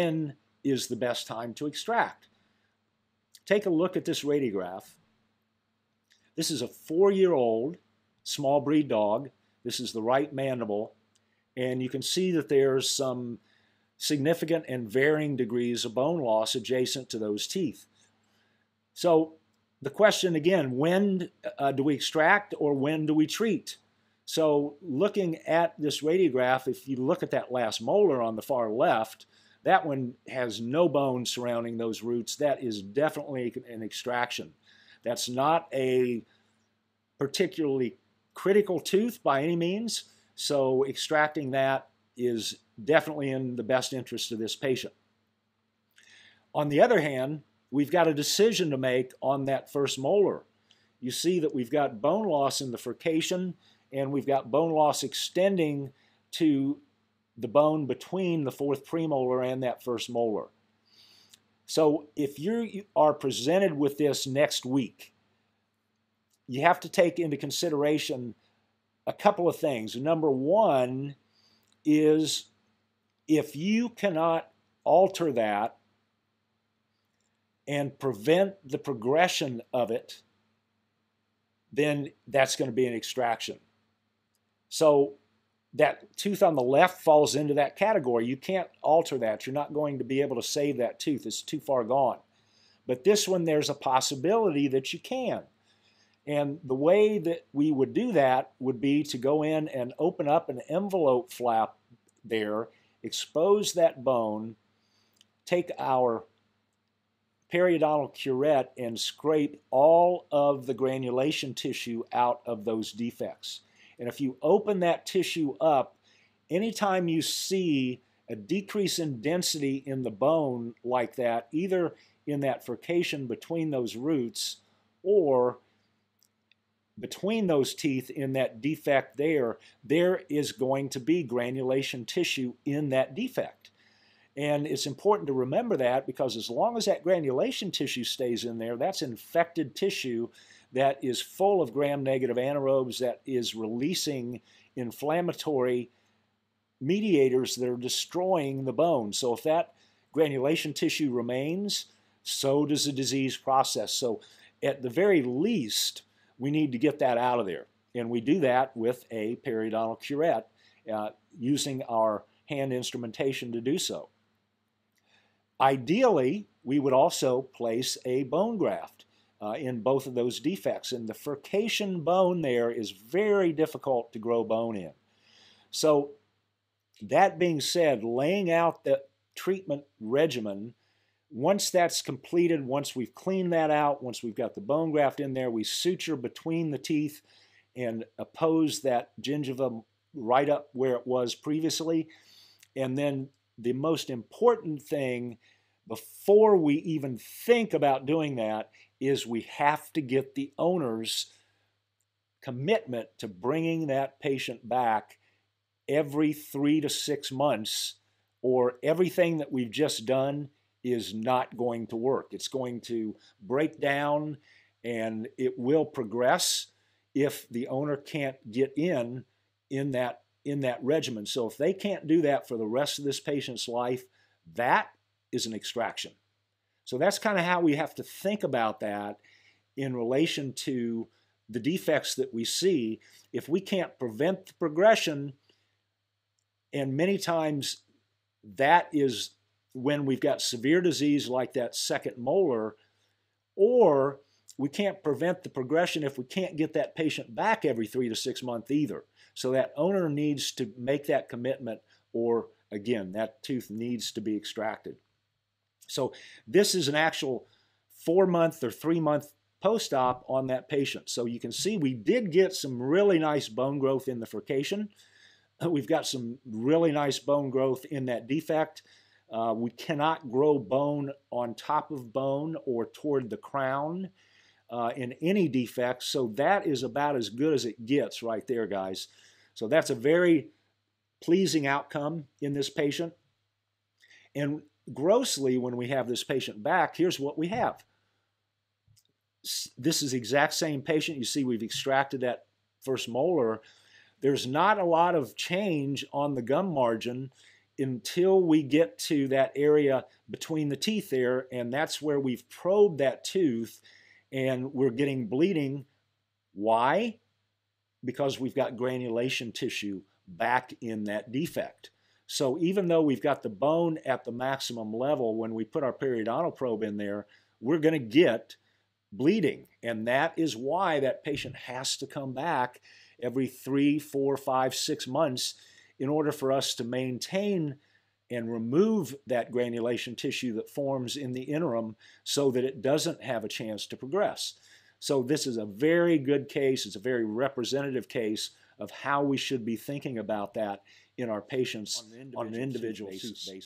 when is the best time to extract? Take a look at this radiograph. This is a four-year-old small breed dog. This is the right mandible. And you can see that there's some significant and varying degrees of bone loss adjacent to those teeth. So the question again, when uh, do we extract or when do we treat? So looking at this radiograph, if you look at that last molar on the far left, that one has no bone surrounding those roots. That is definitely an extraction. That's not a particularly critical tooth by any means, so extracting that is definitely in the best interest of this patient. On the other hand, we've got a decision to make on that first molar. You see that we've got bone loss in the furcation and we've got bone loss extending to the bone between the fourth premolar and that first molar. So if you are presented with this next week, you have to take into consideration a couple of things. Number one is if you cannot alter that and prevent the progression of it, then that's going to be an extraction. So that tooth on the left falls into that category. You can't alter that. You're not going to be able to save that tooth. It's too far gone. But this one, there's a possibility that you can. And the way that we would do that would be to go in and open up an envelope flap there, expose that bone, take our periodontal curette and scrape all of the granulation tissue out of those defects. And if you open that tissue up, anytime you see a decrease in density in the bone like that, either in that furcation between those roots or between those teeth in that defect there, there is going to be granulation tissue in that defect. And it's important to remember that because as long as that granulation tissue stays in there, that's infected tissue that is full of gram-negative anaerobes that is releasing inflammatory mediators that are destroying the bone. So if that granulation tissue remains, so does the disease process. So at the very least, we need to get that out of there. And we do that with a periodontal curette uh, using our hand instrumentation to do so. Ideally, we would also place a bone graft uh, in both of those defects. And the furcation bone there is very difficult to grow bone in. So that being said, laying out the treatment regimen, once that's completed, once we've cleaned that out, once we've got the bone graft in there, we suture between the teeth and appose that gingiva right up where it was previously. And then the most important thing before we even think about doing that is we have to get the owner's commitment to bringing that patient back every three to six months, or everything that we've just done is not going to work. It's going to break down and it will progress if the owner can't get in in that in that regimen. So if they can't do that for the rest of this patient's life, that is an extraction. So that's kind of how we have to think about that in relation to the defects that we see. If we can't prevent the progression, and many times that is when we've got severe disease like that second molar, or we can't prevent the progression if we can't get that patient back every three to six months either. So that owner needs to make that commitment, or again, that tooth needs to be extracted. So this is an actual four month or three month post-op on that patient. So you can see we did get some really nice bone growth in the furcation. We've got some really nice bone growth in that defect. Uh, we cannot grow bone on top of bone or toward the crown uh, in any defects. So that is about as good as it gets right there, guys. So that's a very pleasing outcome in this patient. And grossly, when we have this patient back, here's what we have. This is the exact same patient. You see we've extracted that first molar. There's not a lot of change on the gum margin until we get to that area between the teeth there, and that's where we've probed that tooth and we're getting bleeding. Why? Because we've got granulation tissue back in that defect. So even though we've got the bone at the maximum level, when we put our periodontal probe in there, we're going to get bleeding. And that is why that patient has to come back every three, four, five, six months in order for us to maintain and remove that granulation tissue that forms in the interim so that it doesn't have a chance to progress. So this is a very good case. It's a very representative case of how we should be thinking about that in our patients on an individual, on an individual basis.